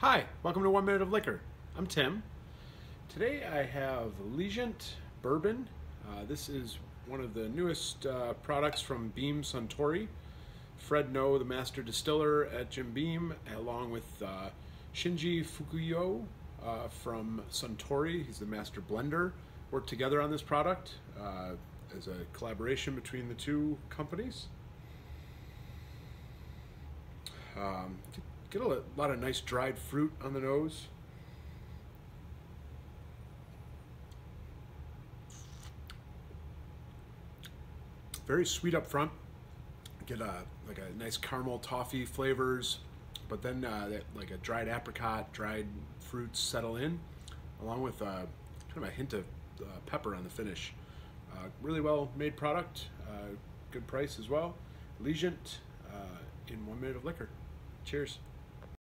Hi, welcome to One Minute of Liquor. I'm Tim. Today I have Legent Bourbon. Uh, this is one of the newest uh, products from Beam Suntory. Fred Noe, the master distiller at Jim Beam, along with uh, Shinji Fukuyo uh, from Suntory. He's the master blender. Worked together on this product uh, as a collaboration between the two companies. Um, get, a lot of nice dried fruit on the nose. Very sweet up front. Get a like a nice caramel toffee flavors, but then uh, that, like a dried apricot, dried fruits settle in, along with uh, kind of a hint of uh, pepper on the finish. Uh, really well made product, uh, good price as well. Legent uh, in one minute of liquor. Cheers.